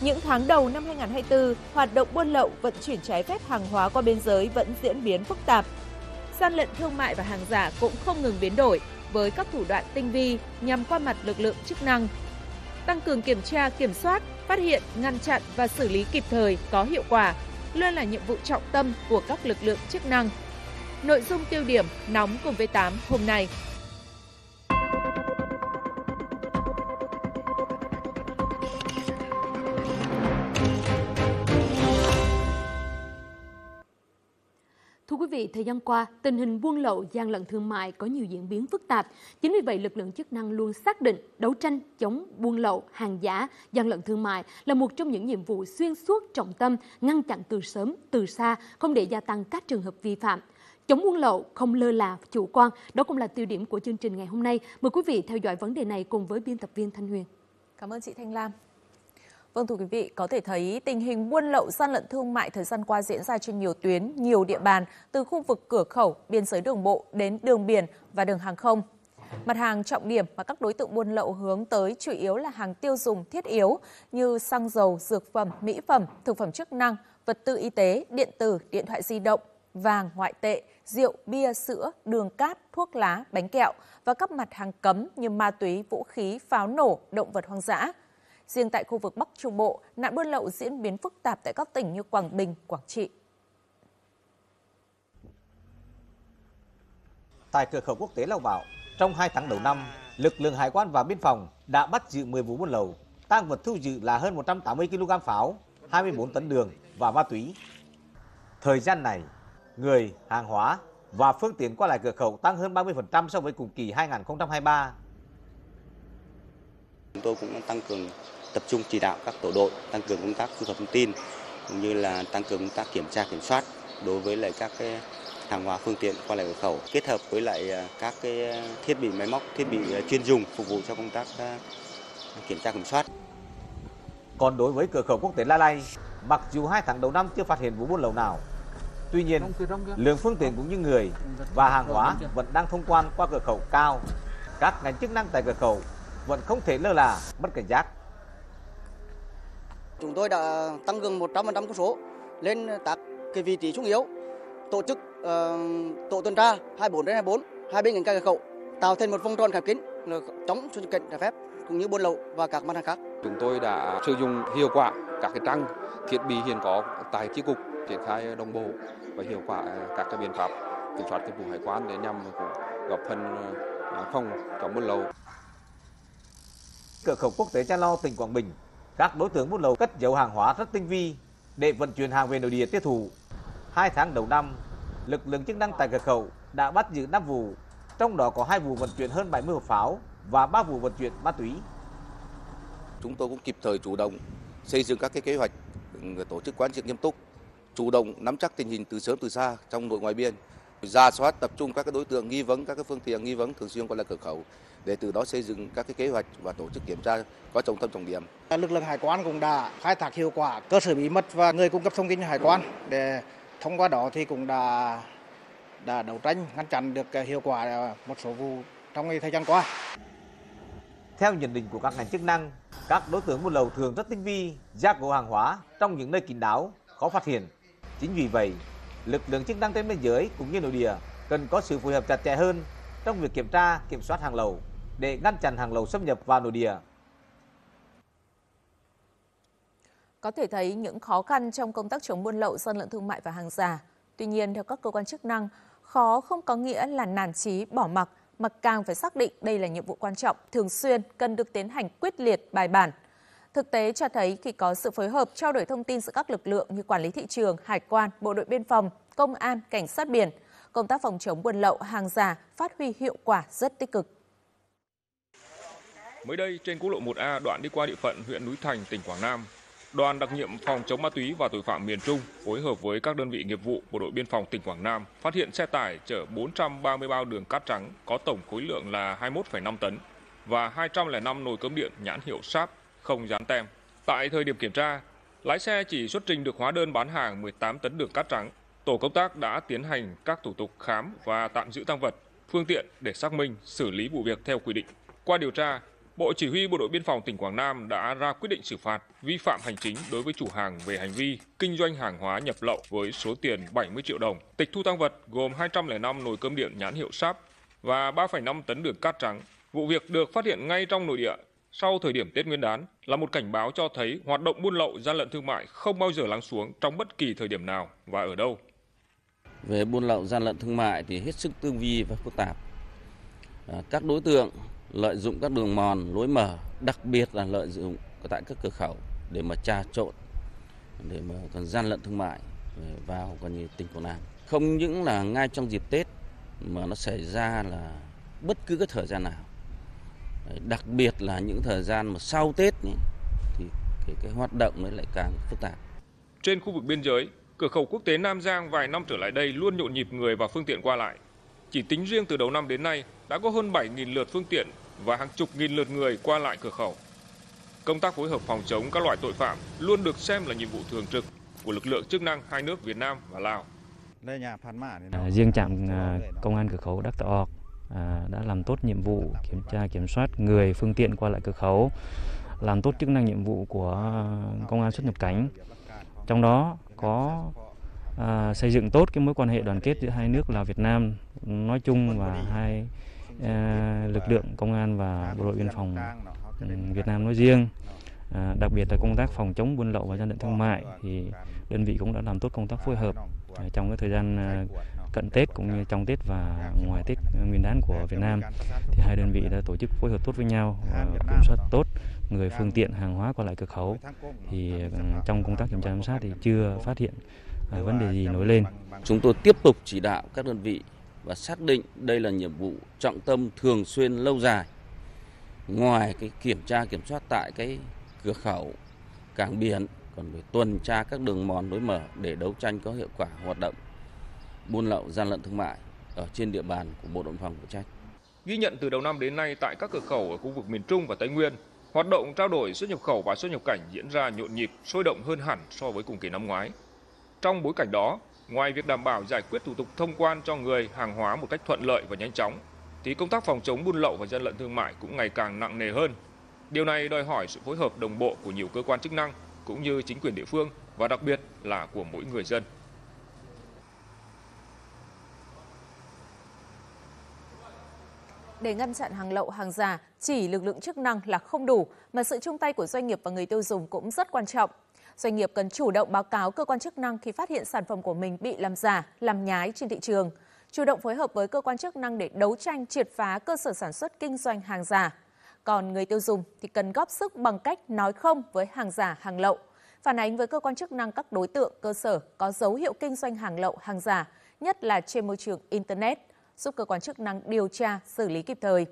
những tháng đầu năm 2024, hoạt động buôn lậu vận chuyển trái phép hàng hóa qua biên giới vẫn diễn biến phức tạp. Gian lận thương mại và hàng giả cũng không ngừng biến đổi với các thủ đoạn tinh vi nhằm qua mặt lực lượng chức năng. Tăng cường kiểm tra, kiểm soát, phát hiện, ngăn chặn và xử lý kịp thời có hiệu quả luôn là nhiệm vụ trọng tâm của các lực lượng chức năng. Nội dung tiêu điểm nóng cùng V8 hôm nay vị, thời gian qua, tình hình buôn lậu, gian lận thương mại có nhiều diễn biến phức tạp. Chính vì vậy, lực lượng chức năng luôn xác định đấu tranh chống buôn lậu, hàng giả, gian lận thương mại là một trong những nhiệm vụ xuyên suốt trọng tâm, ngăn chặn từ sớm, từ xa, không để gia tăng các trường hợp vi phạm. Chống buôn lậu không lơ là, chủ quan, đó cũng là tiêu điểm của chương trình ngày hôm nay. Mời quý vị theo dõi vấn đề này cùng với biên tập viên Thanh Huyền. Cảm ơn chị Thanh Lam. Vâng thưa quý vị, có thể thấy tình hình buôn lậu gian lận thương mại thời gian qua diễn ra trên nhiều tuyến, nhiều địa bàn, từ khu vực cửa khẩu, biên giới đường bộ đến đường biển và đường hàng không. Mặt hàng trọng điểm mà các đối tượng buôn lậu hướng tới chủ yếu là hàng tiêu dùng thiết yếu như xăng dầu, dược phẩm, mỹ phẩm, thực phẩm chức năng, vật tư y tế, điện tử, điện thoại di động, vàng, ngoại tệ, rượu, bia, sữa, đường cát, thuốc lá, bánh kẹo và các mặt hàng cấm như ma túy, vũ khí, pháo nổ, động vật hoang dã. Riêng tại khu vực Bắc Trung Bộ, nạn buôn lậu diễn biến phức tạp tại các tỉnh như Quảng Bình, Quảng Trị. Tại cửa khẩu quốc tế Lao Bảo, trong 2 tháng đầu năm, lực lượng hải quan và biên phòng đã bắt giữ 10 vụ buôn lậu, tăng vật thu giữ là hơn 180 kg pháo, 24 tấn đường và ma túy. Thời gian này, người, hàng hóa và phương tiện qua lại cửa khẩu tăng hơn 30% so với cùng kỳ 2023. Chúng tôi cũng tăng cường tập trung chỉ đạo các tổ đội tăng cường công tác thu thập thông tin cũng như là tăng cường công tác kiểm tra kiểm soát đối với lại các cái hàng hóa phương tiện qua lại cửa khẩu kết hợp với lại à, các cái thiết bị máy móc thiết bị à, chuyên dùng phục vụ cho công tác à, kiểm tra kiểm soát. Còn đối với cửa khẩu quốc tế La Lai, mặc dù hai tháng đầu năm chưa phát hiện vụ buôn lậu nào, tuy nhiên lượng phương tiện cũng như người và hàng hóa vẫn đang thông quan qua cửa khẩu cao. Các ngành chức năng tại cửa khẩu vẫn không thể lơ là mất cảnh giác. Chúng tôi đã tăng cường 100% quân số lên các cái vị trí trung yếu, tổ chức uh, tổ tuần tra 24 đến 24 hai bên cạnh cửa khẩu tạo thành một vòng tròn khép kín chống xuất nhập cảnh trái phép cũng như buôn lậu và các mặt hàng khác. Chúng tôi đã sử dụng hiệu quả các cái trang thiết bị hiện có tại chi cục triển khai đồng bộ và hiệu quả các cái biện pháp kiểm soát cái vụ hải quan để nhằm góp phần ờ, phòng chống buôn lậu. Cửa khẩu quốc tế Cha Lo, tỉnh Quảng Bình các đối tượng buôn lậu cất giấu hàng hóa rất tinh vi để vận chuyển hàng về nội địa tiêu thụ. Hai tháng đầu năm, lực lượng chức năng tại cửa khẩu đã bắt giữ 5 vụ, trong đó có hai vụ vận chuyển hơn 70 hộp pháo và 3 vụ vận chuyển ma túy. Chúng tôi cũng kịp thời chủ động xây dựng các cái kế hoạch tổ chức quán triệt nghiêm túc, chủ động nắm chắc tình hình từ sớm từ xa trong nội ngoại biên, ra soát tập trung các cái đối tượng nghi vấn các cái phương tiện nghi vấn thường xuyên qua lại cửa khẩu để từ đó xây dựng các cái kế hoạch và tổ chức kiểm tra có trọng tâm trọng điểm. Lực lượng hải quan cũng đã khai thác hiệu quả cơ sở bí mật và người cung cấp thông tin hải quan để thông qua đó thì cũng đã đã đấu tranh ngăn chặn được hiệu quả một số vụ trong thời gian qua. Theo nhận định của các ngành chức năng, các đối tượng buôn lậu thường rất tinh vi, gia cố hàng hóa trong những nơi kín đáo, khó phát hiện. Chính vì vậy, lực lượng chức năng trên biên giới cũng như nội địa cần có sự phối hợp chặt chẽ hơn trong việc kiểm tra, kiểm soát hàng lậu để ngăn chặn hàng lậu xâm nhập vào nội địa. Có thể thấy những khó khăn trong công tác chống buôn lậu, gian lận thương mại và hàng giả. Tuy nhiên, theo các cơ quan chức năng, khó không có nghĩa là nản chí bỏ mặc, mà càng phải xác định đây là nhiệm vụ quan trọng, thường xuyên, cần được tiến hành quyết liệt, bài bản. Thực tế cho thấy khi có sự phối hợp trao đổi thông tin giữa các lực lượng như quản lý thị trường, hải quan, bộ đội biên phòng, công an, cảnh sát biển, công tác phòng chống buôn lậu, hàng giả phát huy hiệu quả rất tích cực. Mới đây, trên quốc lộ 1A đoạn đi qua địa phận huyện Núi Thành, tỉnh Quảng Nam, đoàn đặc nhiệm phòng chống ma túy và tội phạm miền Trung phối hợp với các đơn vị nghiệp vụ Bộ đội Biên phòng tỉnh Quảng Nam phát hiện xe tải chở 430 bao đường cát trắng có tổng khối lượng là 21,5 tấn và 205 nồi cơm điện nhãn hiệu Sáp không dán tem. Tại thời điểm kiểm tra, lái xe chỉ xuất trình được hóa đơn bán hàng 18 tấn đường cát trắng. Tổ công tác đã tiến hành các thủ tục khám và tạm giữ tăng vật, phương tiện để xác minh, xử lý vụ việc theo quy định. Qua điều tra, Bộ Chỉ huy Bộ đội Biên phòng tỉnh Quảng Nam đã ra quyết định xử phạt vi phạm hành chính đối với chủ hàng về hành vi kinh doanh hàng hóa nhập lậu với số tiền 70 triệu đồng. Tịch thu tăng vật gồm 205 nồi cơm điện nhãn hiệu Sáp và 3,5 tấn đường cát trắng. Vụ việc được phát hiện ngay trong nội địa sau thời điểm Tết Nguyên đán là một cảnh báo cho thấy hoạt động buôn lậu gian lận thương mại không bao giờ lắng xuống trong bất kỳ thời điểm nào và ở đâu. Về buôn lậu gian lận thương mại thì hết sức tương vi và phức tạp. À, các đối tượng lợi dụng các đường mòn lối mở, đặc biệt là lợi dụng tại các cửa khẩu để mà trà trộn, để mà còn gian lận thương mại à, vào còn như tỉnh Quảng Nam. Không những là ngay trong dịp Tết mà nó xảy ra là bất cứ cái thời gian nào. À, đặc biệt là những thời gian mà sau Tết thì cái, cái hoạt động nó lại càng phức tạp. Trên khu vực biên giới, cửa khẩu quốc tế Nam Giang vài năm trở lại đây luôn nhộn nhịp người và phương tiện qua lại. Chỉ tính riêng từ đầu năm đến nay đã có hơn 7.000 lượt phương tiện và hàng chục nghìn lượt người qua lại cửa khẩu. Công tác phối hợp phòng chống các loại tội phạm luôn được xem là nhiệm vụ thường trực của lực lượng chức năng hai nước Việt Nam và Lào. À, riêng trạm à, công an cửa khẩu Đắc Tọ à, đã làm tốt nhiệm vụ kiểm tra kiểm soát người phương tiện qua lại cửa khẩu, làm tốt chức năng nhiệm vụ của công an xuất nhập cảnh. Trong đó có à, xây dựng tốt cái mối quan hệ đoàn kết giữa hai nước là Việt Nam nói chung và hai à, lực lượng công an và bộ đội biên phòng ừ, Việt Nam nói riêng. À, đặc biệt là công tác phòng chống buôn lậu và gian lận thương mại thì đơn vị cũng đã làm tốt công tác phối hợp à, trong cái thời gian à, cận Tết cũng như trong Tết và ngoài Tết ờ, Nguyên đán của Việt Nam thì hai đơn vị đã tổ chức phối hợp tốt với nhau và kiểm soát tốt người phương tiện hàng hóa qua lại cửa khẩu thì ừ, trong công tác kiểm tra giám sát thì chưa phát hiện ờ, vấn đề gì nổi lên. Chúng tôi tiếp tục chỉ đạo các đơn vị và xác định đây là nhiệm vụ trọng tâm thường xuyên lâu dài. Ngoài cái kiểm tra kiểm soát tại cái cửa khẩu, cảng biển còn phải tuần tra các đường mòn lối mở để đấu tranh có hiệu quả hoạt động buôn lậu gian lận thương mại ở trên địa bàn của Bộ đội biên phòng phụ trách. Ghi nhận từ đầu năm đến nay tại các cửa khẩu ở khu vực miền Trung và Tây Nguyên, hoạt động trao đổi xuất nhập khẩu và xuất nhập cảnh diễn ra nhộn nhịp, sôi động hơn hẳn so với cùng kỳ năm ngoái. Trong bối cảnh đó, ngoài việc đảm bảo giải quyết thủ tục thông quan cho người, hàng hóa một cách thuận lợi và nhanh chóng, thì công tác phòng chống buôn lậu và gian lận thương mại cũng ngày càng nặng nề hơn. Điều này đòi hỏi sự phối hợp đồng bộ của nhiều cơ quan chức năng cũng như chính quyền địa phương và đặc biệt là của mỗi người dân. Để ngăn chặn hàng lậu, hàng giả, chỉ lực lượng chức năng là không đủ, mà sự chung tay của doanh nghiệp và người tiêu dùng cũng rất quan trọng. Doanh nghiệp cần chủ động báo cáo cơ quan chức năng khi phát hiện sản phẩm của mình bị làm giả, làm nhái trên thị trường. Chủ động phối hợp với cơ quan chức năng để đấu tranh triệt phá cơ sở sản xuất kinh doanh hàng giả. Còn người tiêu dùng thì cần góp sức bằng cách nói không với hàng giả, hàng lậu. Phản ánh với cơ quan chức năng các đối tượng, cơ sở có dấu hiệu kinh doanh hàng lậu, hàng giả, nhất là trên môi trường Internet, giúp cơ quan chức năng điều tra, xử lý kịp thời.